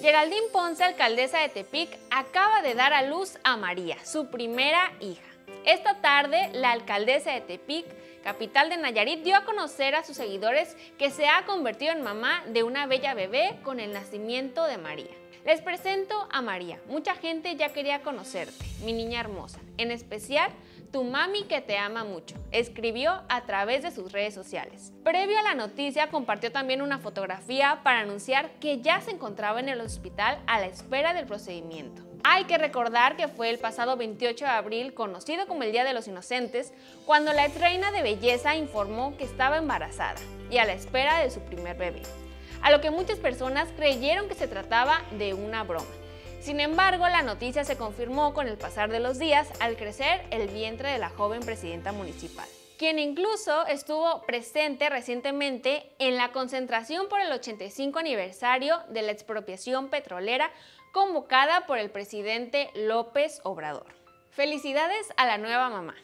Geraldine Ponce, alcaldesa de Tepic, acaba de dar a luz a María, su primera hija. Esta tarde, la alcaldesa de Tepic, capital de Nayarit, dio a conocer a sus seguidores que se ha convertido en mamá de una bella bebé con el nacimiento de María. Les presento a María. Mucha gente ya quería conocerte, mi niña hermosa. En especial, tu mami que te ama mucho, escribió a través de sus redes sociales. Previo a la noticia, compartió también una fotografía para anunciar que ya se encontraba en el hospital a la espera del procedimiento. Hay que recordar que fue el pasado 28 de abril, conocido como el Día de los Inocentes, cuando la reina de belleza informó que estaba embarazada y a la espera de su primer bebé a lo que muchas personas creyeron que se trataba de una broma. Sin embargo, la noticia se confirmó con el pasar de los días al crecer el vientre de la joven presidenta municipal quien incluso estuvo presente recientemente en la concentración por el 85 aniversario de la expropiación petrolera convocada por el presidente López Obrador. Felicidades a la nueva mamá.